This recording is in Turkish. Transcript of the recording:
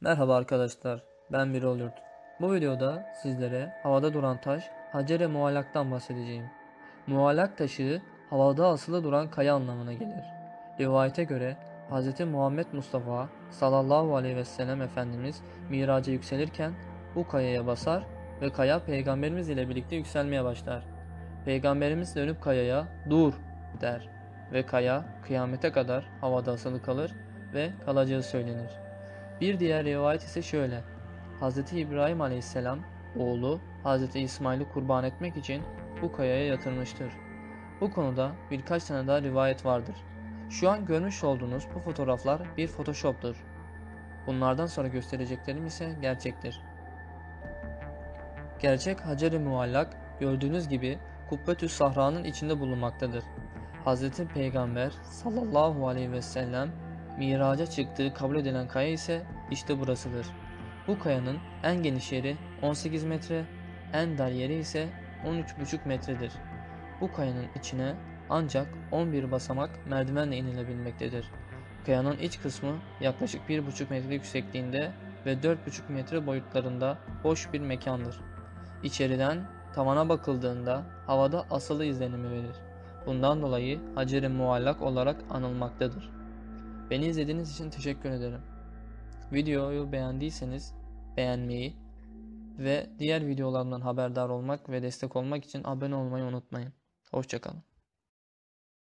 Merhaba arkadaşlar, ben Birol Yurt. Bu videoda sizlere havada duran taş Hacer-i Muallak'tan bahsedeceğim. Muallak taşı havada asılı duran kaya anlamına gelir. Rivayete göre Hz. Muhammed Mustafa sallallahu aleyhi ve sellem Efendimiz miraca yükselirken bu kayaya basar ve kaya peygamberimiz ile birlikte yükselmeye başlar. Peygamberimiz dönüp kayaya dur der ve kaya kıyamete kadar havada asılı kalır ve kalacağı söylenir. Bir diğer rivayet ise şöyle. Hz. İbrahim aleyhisselam oğlu Hz. İsmail'i kurban etmek için bu kayaya yatırmıştır. Bu konuda birkaç tane daha rivayet vardır. Şu an görmüş olduğunuz bu fotoğraflar bir photoshop'tur. Bunlardan sonra göstereceklerim ise gerçektir. Gerçek Hacer-i Muallak gördüğünüz gibi Kubbetü Sahra'nın içinde bulunmaktadır. Hz. Peygamber sallallahu aleyhi ve sellem miraca çıktığı kabul edilen kaya ise işte burasıdır. Bu kayanın en geniş yeri 18 metre, en dar yeri ise 13,5 metredir. Bu kayanın içine ancak 11 basamak merdivenle inilebilmektedir. Kayanın iç kısmı yaklaşık 1,5 metre yüksekliğinde ve 4,5 metre boyutlarında boş bir mekandır. İçeriden tavana bakıldığında havada asılı izlenimi verir. Bundan dolayı Hacer-i Muallak olarak anılmaktadır. Beni izlediğiniz için teşekkür ederim. Videoyu beğendiyseniz beğenmeyi ve diğer videolarımdan haberdar olmak ve destek olmak için abone olmayı unutmayın. Hoşçakalın.